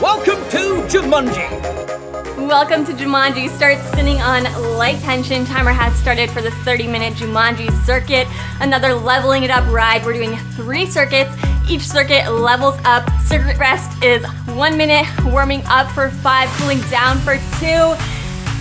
Welcome to Jumanji. Welcome to Jumanji. Start spinning on light tension. Timer has started for the 30 minute Jumanji circuit. Another leveling it up ride. We're doing three circuits. Each circuit levels up. Circuit rest is one minute, warming up for five, cooling down for two.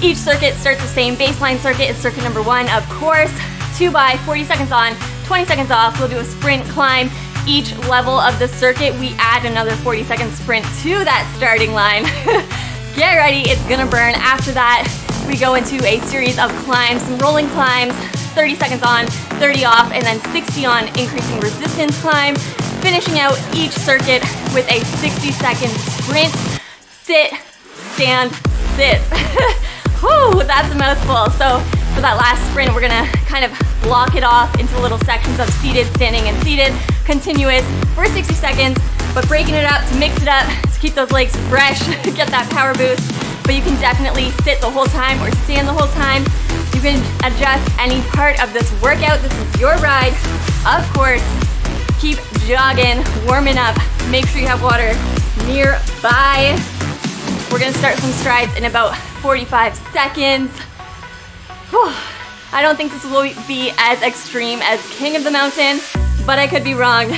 Each circuit starts the same. Baseline circuit is circuit number one, of course. Two by 40 seconds on, 20 seconds off. We'll do a sprint climb. Each level of the circuit, we add another 40 second sprint to that starting line. Get ready, it's gonna burn. After that, we go into a series of climbs, some rolling climbs, 30 seconds on, 30 off, and then 60 on increasing resistance climb. Finishing out each circuit with a 60 second sprint, sit, stand, sit. Whew, that's a mouthful. So for that last sprint, we're gonna kind of block it off into little sections of seated, standing, and seated, continuous for 60 seconds, but breaking it up to mix it up to keep those legs fresh, get that power boost. But you can definitely sit the whole time or stand the whole time. You can adjust any part of this workout. This is your ride. Of course, keep jogging, warming up. Make sure you have water nearby. We're gonna start some strides in about 45 seconds. Whew. I don't think this will be as extreme as King of the Mountain, but I could be wrong.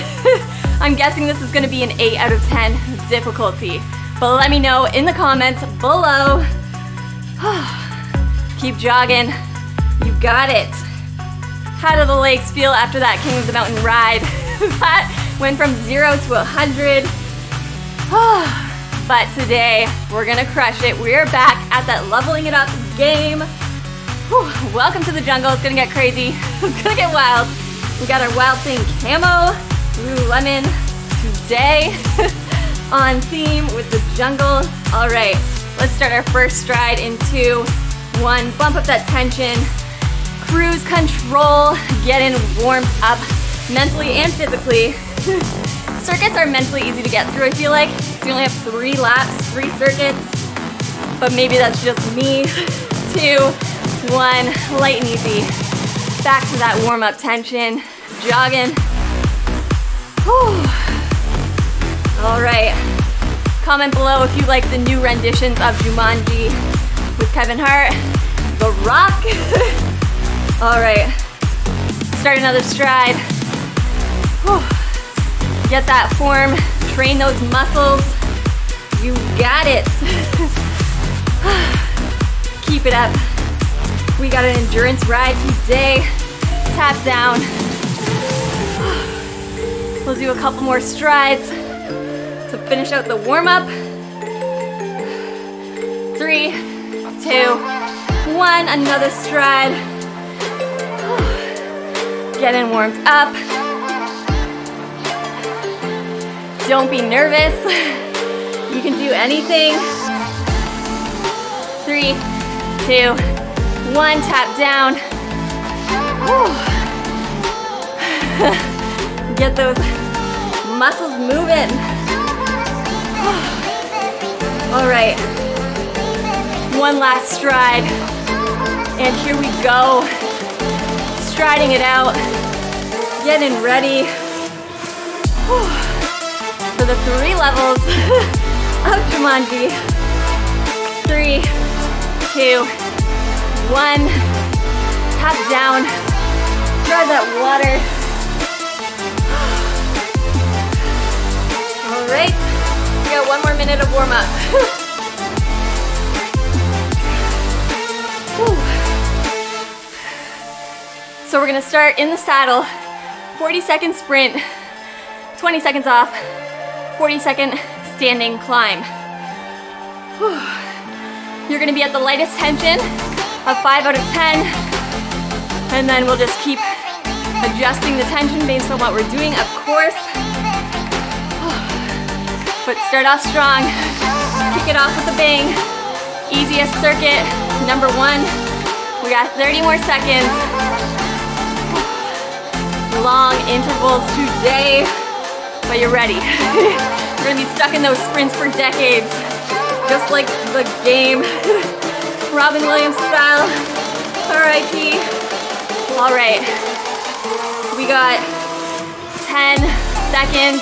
I'm guessing this is gonna be an 8 out of 10 difficulty. But let me know in the comments below. Keep jogging. You got it. How do the legs feel after that King of the Mountain ride? that went from zero to a 100. but today, we're gonna crush it. We're back at that leveling it up game. Whew. Welcome to the jungle. It's gonna get crazy. It's gonna get wild. We got our Wild Thing camo, Lululemon today on theme with the jungle. All right, let's start our first stride in two, one. Bump up that tension, cruise control, getting warmed up mentally and physically. circuits are mentally easy to get through, I feel like. So you only have three laps, three circuits, but maybe that's just me. Two, one, light and easy. Back to that warm up tension, jogging. Whew. All right. Comment below if you like the new renditions of Jumanji with Kevin Hart, The Rock. All right, start another stride. Whew. Get that form, train those muscles. You got it. Keep it up. We got an endurance ride today. Tap down. We'll do a couple more strides to finish out the warm up. Three, two, one. Another stride. Getting warmed up. Don't be nervous. You can do anything. Three, two, one. Tap down. Get those muscles moving. All right, one last stride. And here we go. Striding it out, getting ready for the three levels of Jumanji. Three, two, one. Tap down, grab that water. All right, we got one more minute of warm up. So we're gonna start in the saddle, 40 second sprint, 20 seconds off, 40 second standing climb. Whew. You're gonna be at the lightest tension of five out of 10, and then we'll just keep adjusting the tension based on what we're doing, of course. But start off strong, kick it off with a bang. Easiest circuit, number one. We got 30 more seconds. Long intervals today, but you're ready. you're gonna be stuck in those sprints for decades, just like the game. Robin Williams style, R.I.P. All right, we got 10 seconds.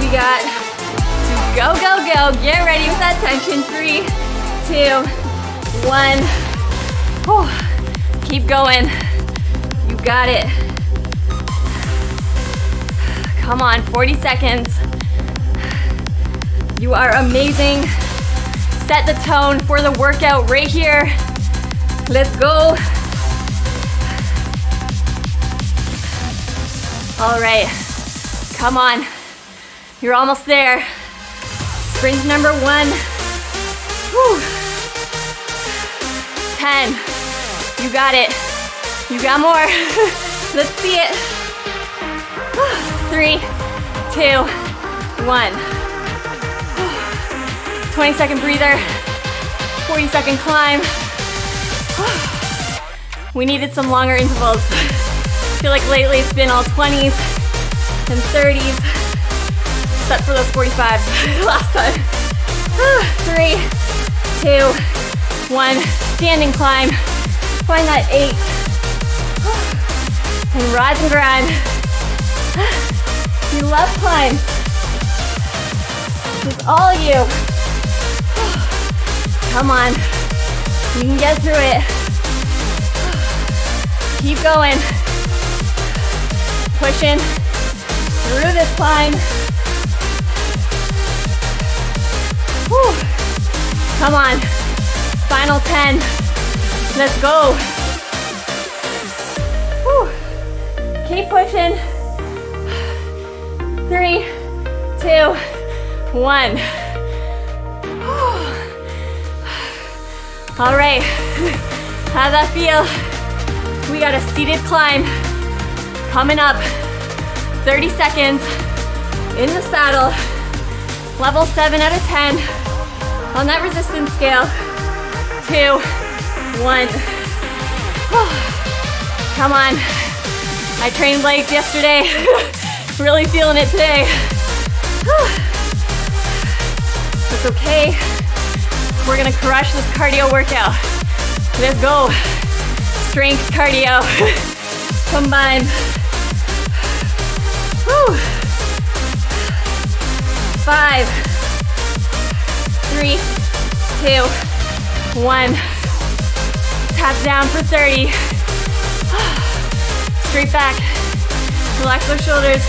We got to go, go, go. Get ready with that tension. Three, two, one. Whew. Keep going. You got it. Come on, 40 seconds. You are amazing. Set the tone for the workout right here. Let's go. All right, come on. You're almost there. Sprint number one. Whew. 10. You got it. You got more. Let's see it. Three, two, one. 20 second breather, 40 second climb. We needed some longer intervals. I feel like lately it's been all 20s and 30s, except for those 45s last time. Three, two, one, standing climb. Find that eight. And rise and grind. You love climb. This is all you. Come on. You can get through it. Keep going. Pushing through this climb. Whew. Come on. Final 10. Let's go. Whew. Keep pushing. Three, two, one. All right, how'd that feel? We got a seated climb coming up. 30 seconds in the saddle. Level seven out of 10 on that resistance scale. Two, one. Come on. I trained legs yesterday. really feeling it today. It's okay. We're gonna crush this cardio workout. Let's go. Strength cardio. Combine. Whew. Five, three, two, one. Tap down for 30. Straight back. Relax those shoulders.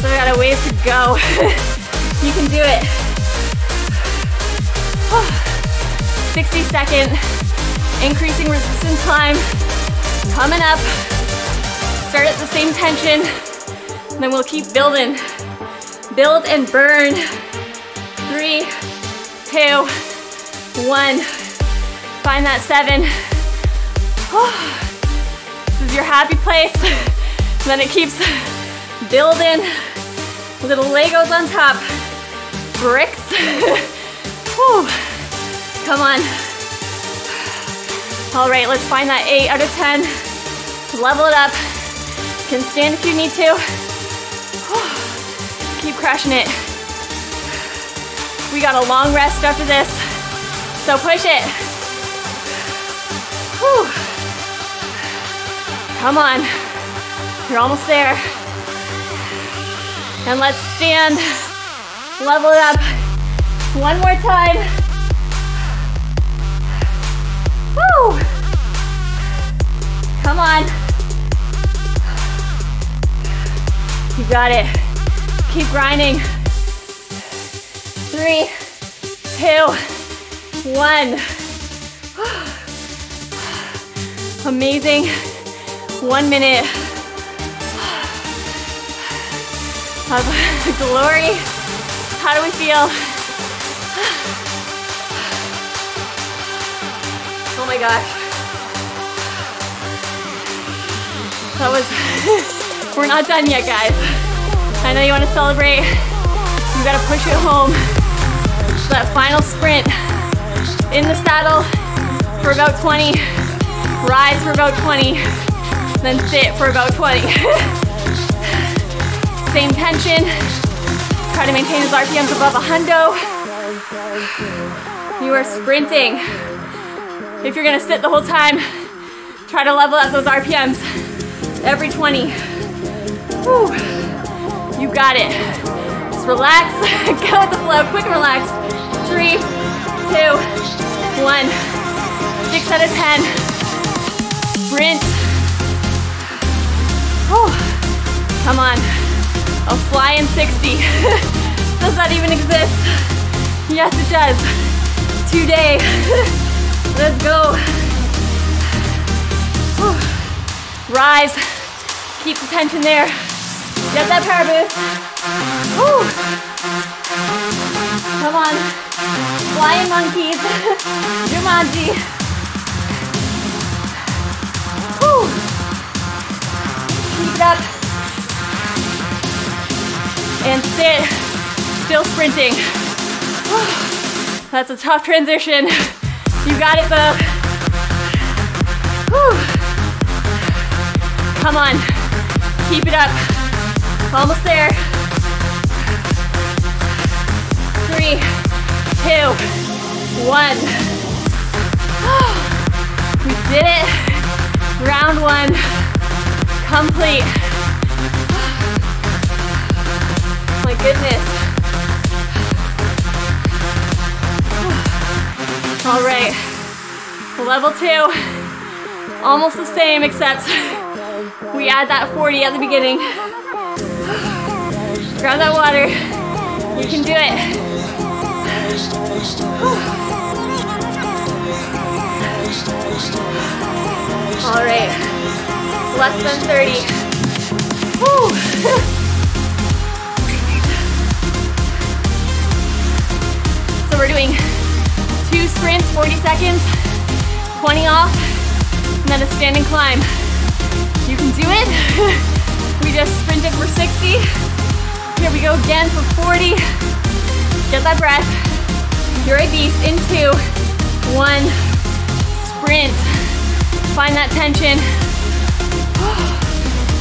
So we got a ways to go. you can do it. 60 second increasing resistance climb coming up. Start at the same tension, and then we'll keep building. Build and burn. Three, two, one. Find that seven. This is your happy place. And then it keeps building. Little Legos on top. Bricks. Come on. All right, let's find that eight out of 10. Level it up. Can stand if you need to. Keep crushing it. We got a long rest after this, so push it. Whew. Come on, you're almost there. And let's stand, level it up. One more time. Woo! Come on. You got it. Keep grinding. Three, two, one. Amazing. One minute of glory. How do we feel? Oh my gosh. That was, we're not done yet, guys. I know you want to celebrate. You gotta push it home. That final sprint in the saddle for about 20, rise for about 20, then sit for about 20. Same tension. Try to maintain his RPMs above a hundo. You are sprinting. If you're gonna sit the whole time, try to level up those RPMs every 20. Whew. You got it. Just relax, go with the flow, quick and relax. Three, two, one. Six out of 10. Sprint. Whew. Come on. A flying 60. does that even exist? Yes, it does. Today. Let's go. Whew. Rise. Keep the tension there. Get that power boost. Whew. Come on. Flying monkeys. Jumanji. Whew. Keep it up. And sit. Still sprinting. Whew. That's a tough transition. You got it though. Whew. Come on. Keep it up. Almost there. Three, two, one. We did it. Round one complete. My goodness. All right. Level two. Almost the same except we add that 40 at the beginning. Grab that water. You can do it. All right, less than 30. Whew. so we're doing two sprints, 40 seconds, 20 off, and then a standing climb. You can do it. we just sprinted for 60. Here we go again for 40. Get that breath. You're a beast in two, one, sprint. Find that tension.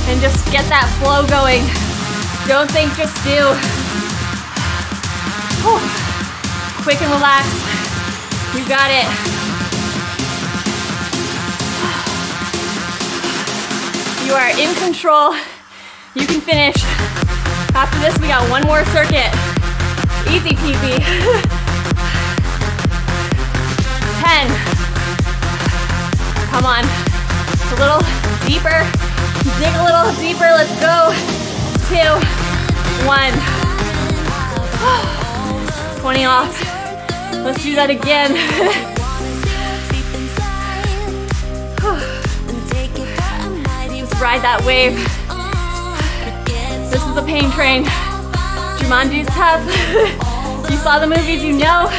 And just get that flow going. Don't think, just do. Quick and relaxed. You got it. You are in control. You can finish. After this, we got one more circuit. Easy peasy. 10. Come on. A little deeper. Dig a little deeper. Let's go. Two, one. 20 off. Let's do that again. Just ride that wave. This is a pain train. Jumanji's tough. you saw the movies, you know.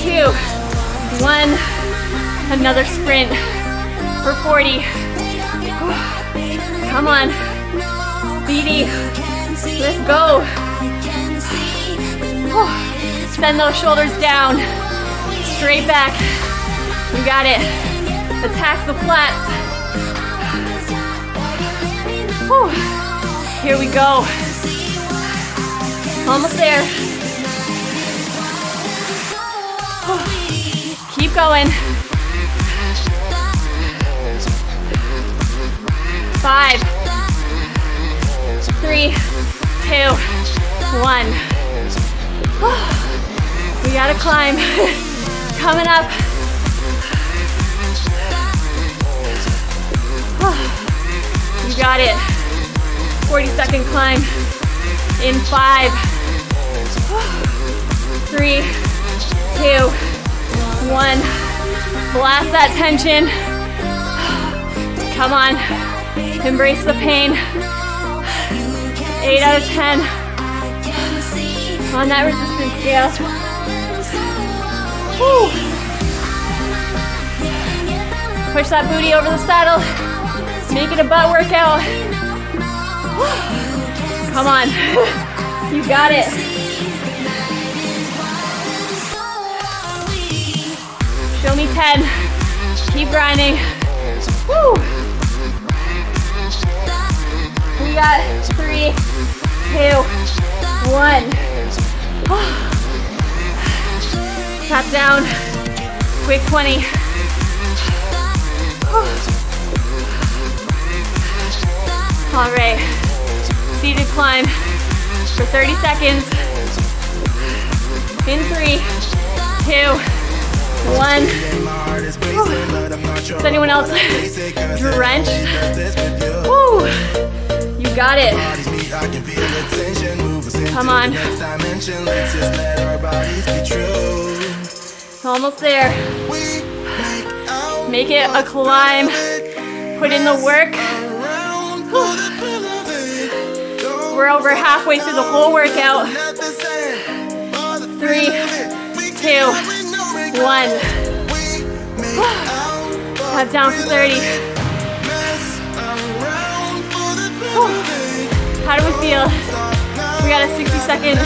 Two, one, another sprint for 40. Come on, speedy. Let's go. Send those shoulders down, straight back. You got it. Attack the flats. Whew. Here we go. Almost there. Keep going. Five, three, two, one. We gotta climb. Coming up. You got it. 40 second climb. In five, three, two, one. Blast that tension. Come on. Embrace the pain. Eight out of 10 on that resistance scale. Push that booty over the saddle. Make it a butt workout. Come on. You got it. Show me 10. Keep grinding. Woo. We got three, two, one. Tap down. Quick 20. All right. Seated climb. for 30 seconds. In three, two, one. Is anyone else drenched? Woo! You got it. Come on. Almost there. Make it a climb. Put in the work. We're over halfway through the whole workout. Three, two, one. Have down for 30. How do we feel? We got a 60 second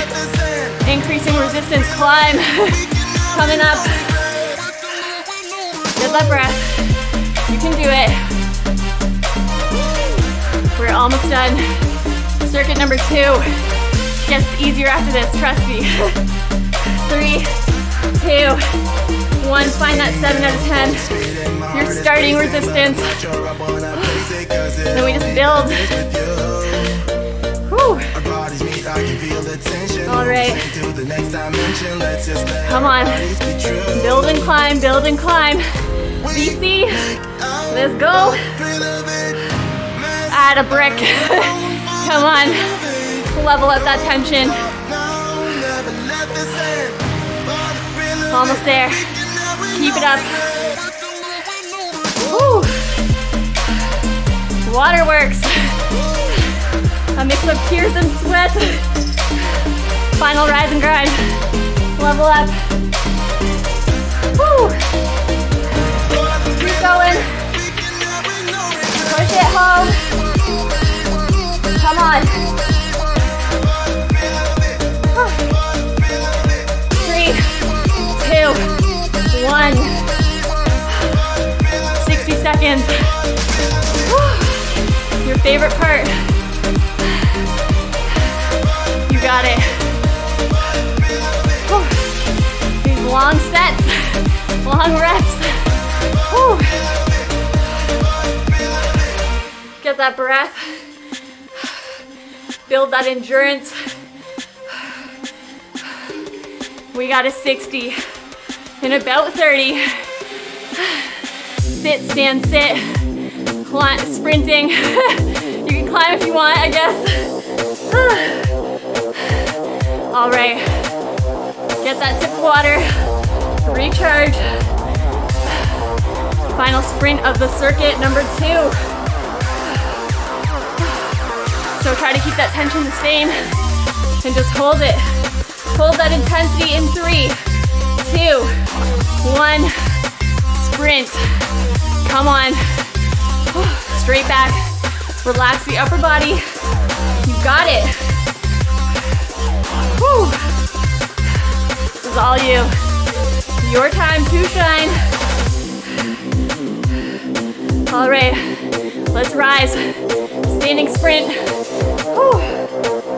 increasing resistance climb coming up. Get that breath. You can do it. We're almost done. Circuit number two. Gets easier after this, trust me. Three, two, one. Find that seven out of 10. Your starting resistance. Then we just build. Whew. All right. Come on. Build and climb, build and climb. BC, let's go. Add a brick. Come on. Level up that tension. Almost there. Keep it up. Woo. Waterworks. A mix of tears and sweat. Final rise and grind. Level up. Woo. Keep going. Push it home. Come on. Three, two, one. 60 seconds. Your favorite part. Got it. These long sets, long reps. Get that breath. Build that endurance. We got a 60 in about 30. Sit, stand, sit. Sprinting. you can climb if you want, I guess. All right. Get that sip of water. Recharge. Final sprint of the circuit, number two. So try to keep that tension the same and just hold it. Hold that intensity in three, two, one. Sprint. Come on. Straight back. Relax the upper body. You got it. Whew. This is all you. Your time to shine. All right, let's rise. Standing sprint. Whew.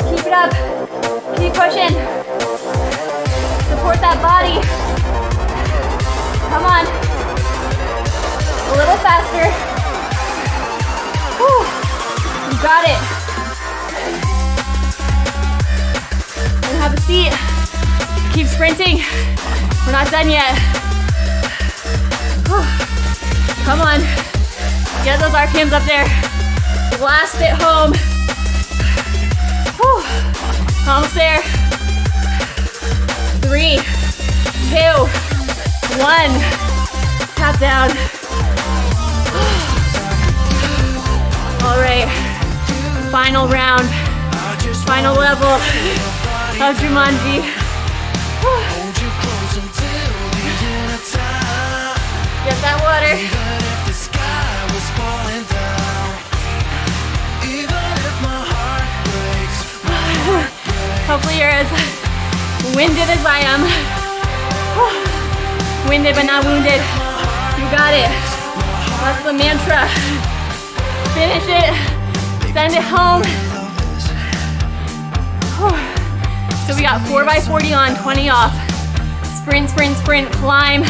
Keep it up. Keep pushing. Support that body. Come on. A little faster. Whew. You got it. Have a seat. Keep sprinting. We're not done yet. Whew. Come on. Get those RPMs up there. Blast it home. Whew. Almost there. Three, two, one. Tap down. All right. Final round. Final level of Jumanji. Get that water. Hopefully you're as winded as I am. Winded but not wounded. You got it. That's the mantra. Finish it. Send it home. So we got 4 by 40 on, 20 off. Sprint, sprint, sprint, climb.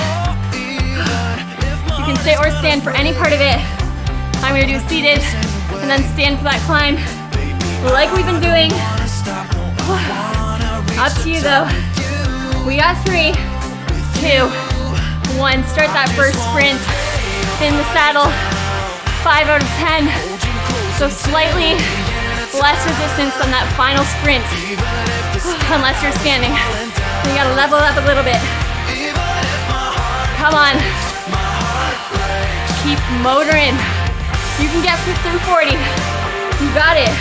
You can sit or stand for any part of it. I'm gonna do seated and then stand for that climb like we've been doing. Up to you though. We got three, two, one. Start that first sprint in the saddle. Five out of 10. So slightly less resistance than that final sprint. Unless you're standing. You gotta level up a little bit. Come on. Keep motoring. You can get through 40. You got it.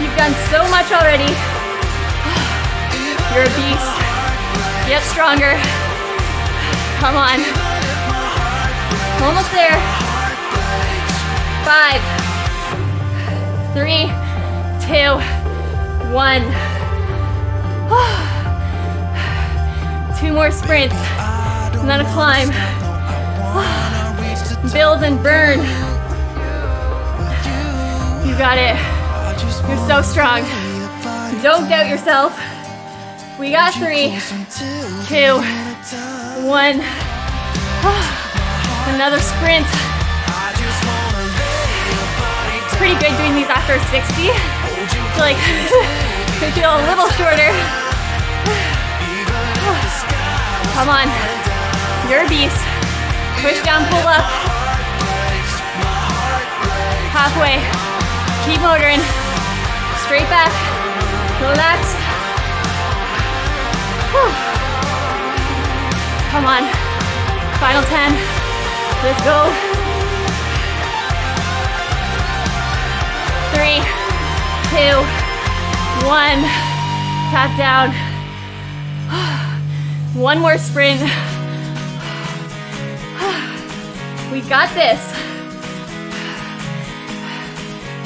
You've done so much already. You're a beast. Get stronger. Come on. Almost there. Five, three, two, one. Two more sprints, and then a climb. Build and burn. You got it. You're so strong. Don't doubt yourself. We got three, two, one. Another sprint. Pretty good doing these after 60. I feel like they feel a little shorter. Come on. You're a beast. Push down, pull up. Halfway. Keep motoring. Straight back. Relax. Come on. Final 10. Let's go. Three, two, one. Tap down. One more sprint. We got this.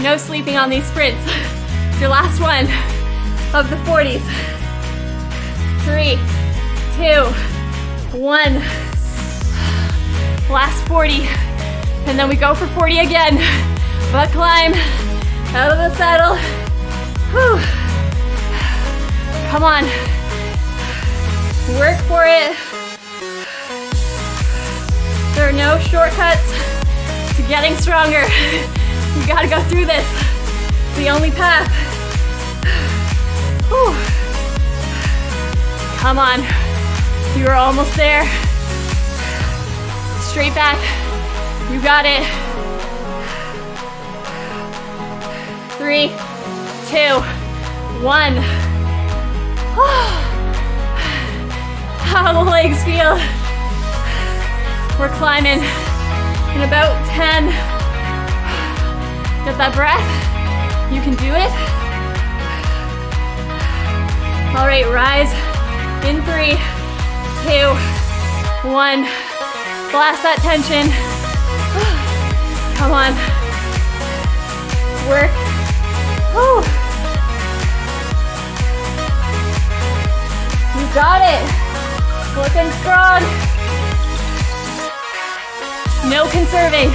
No sleeping on these sprints. It's your last one of the 40s. Three, two, one. Last 40. And then we go for 40 again. Butt climb, out of the saddle. Whew. Come on. Work for it. There are no shortcuts to getting stronger. You gotta go through this. It's The only path. Whew. Come on. You're almost there. Straight back. You got it. One. How the legs feel. We're climbing in about 10. Get that breath. You can do it. All right, rise in three, two, one. Blast that tension. Come on. Work. Whew. Got it. Looking strong. No conserving.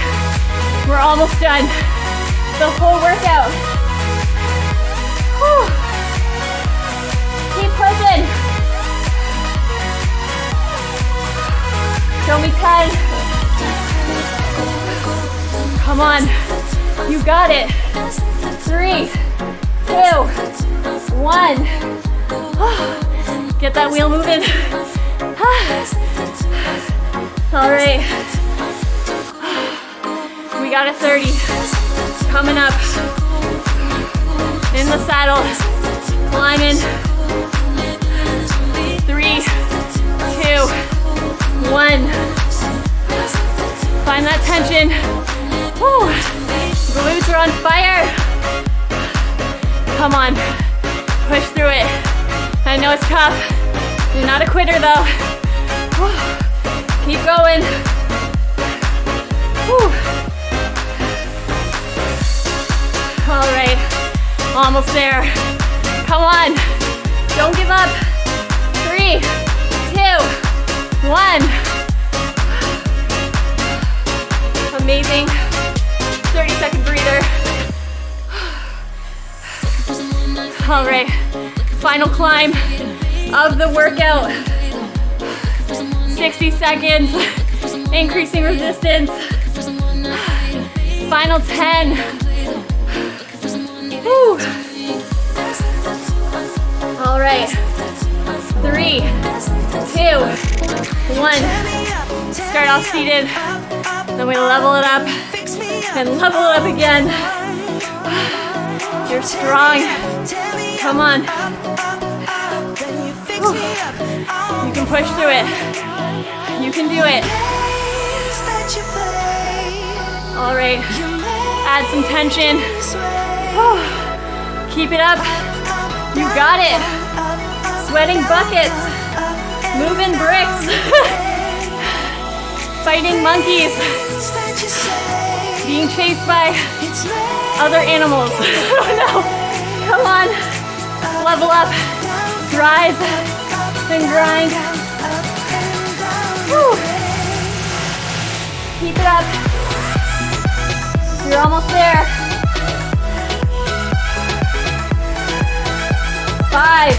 We're almost done. The whole workout. Whew. Keep pushing. Show me 10. Come on. You got it. Three, two, one. Get that wheel moving. All right. We got a 30 coming up. In the saddle, climbing. Three, two, one. Find that tension. Woo. Glutes are on fire. Come on, push through it. I know it's tough. You're not a quitter though. Woo. Keep going. Woo. All right, almost there. Come on, don't give up. Three, two, one. Amazing. 30 second breather. All right, final climb of the workout. 60 seconds, increasing resistance. Final 10. Whew. All right, three, two, one. Start off seated, then we level it up, and level it up again. You're strong, come on. You can push through it. You can do it. All right. Add some tension. Keep it up. You got it. Sweating buckets. Moving bricks. Fighting monkeys. Being chased by other animals. oh no. Come on. Level up. Rise and grind. Whew. Keep it up. You're almost there. Five,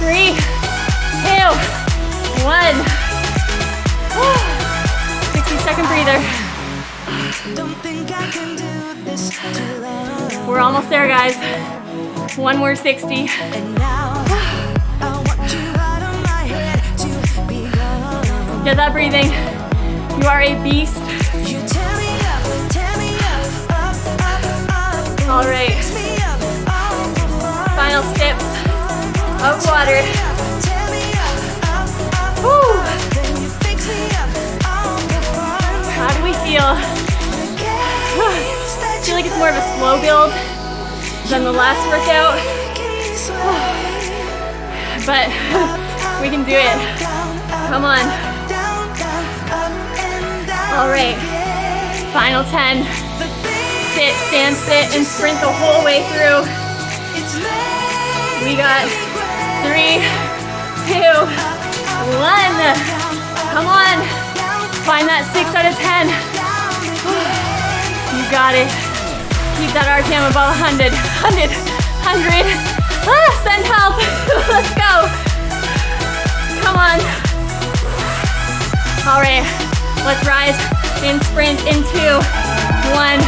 three, two, one. 60 second breather. We're almost there, guys. One more 60. Get that breathing. You are a beast. All right. Final sips of water. Woo. How do we feel? It's more of a slow build than the last workout. But we can do it. Come on. All right, final 10. Sit, stand, sit, and sprint the whole way through. We got three, two, one. Come on. Find that six out of 10. You got it. Keep that RPM above 100, 100, 100. Ah, send help. Let's go. Come on. All right. Let's rise and sprint into one.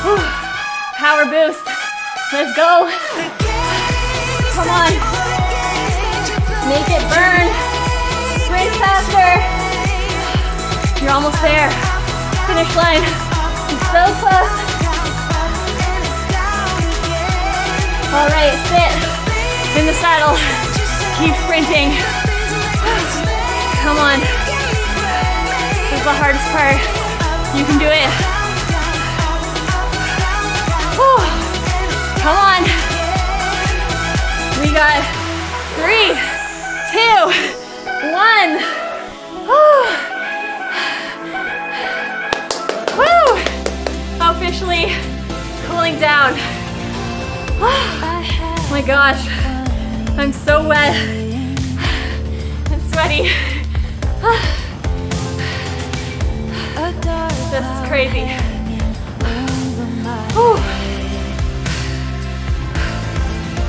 Whew. Power boost. Let's go. Come on. Make it burn. Sprint faster. You're almost there. Finish line. so close. All right, sit in the saddle. Keep sprinting. Come on is the hardest part. You can do it. Whew. Come on. We got three, two, one. Woo! Officially cooling down. Oh my gosh, I'm so wet and sweaty. This is crazy.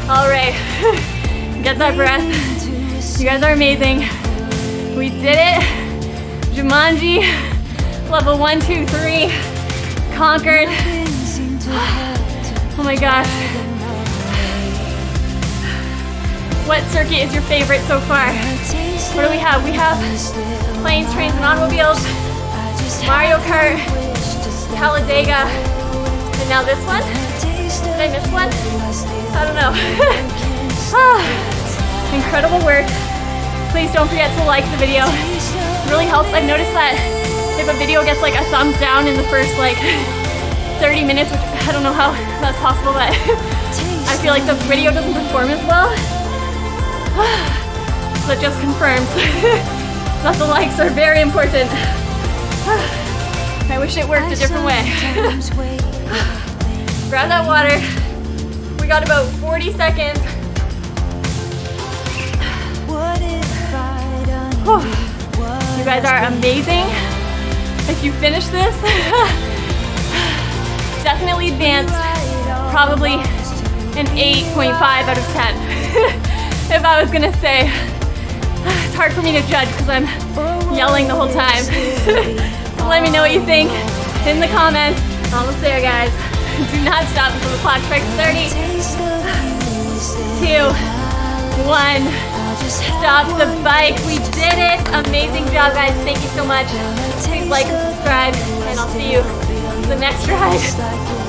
All right, get that breath. You guys are amazing. We did it. Jumanji, level one, two, three, conquered. Oh my gosh. What circuit is your favorite so far? What do we have? We have planes, trains, and automobiles. Mario Kart, Talladega, and now this one. Did I miss one? I don't know. ah, incredible work. Please don't forget to like the video. It really helps. I've noticed that if a video gets like a thumbs down in the first like 30 minutes, which I don't know how that's possible, but I feel like the video doesn't perform as well. That just confirms that the likes are very important. I wish it worked a different way. Grab that water. We got about 40 seconds. You guys are amazing. If you finish this, definitely advanced. Probably an 8.5 out of 10. if I was gonna say, it's hard for me to judge because I'm yelling the whole time. So let me know what you think in the comments. Almost there, guys. Do not stop until the clock strikes 30. Two, one. stop the bike. We did it. Amazing job, guys. Thank you so much. Please like and subscribe, and I'll see you the next ride.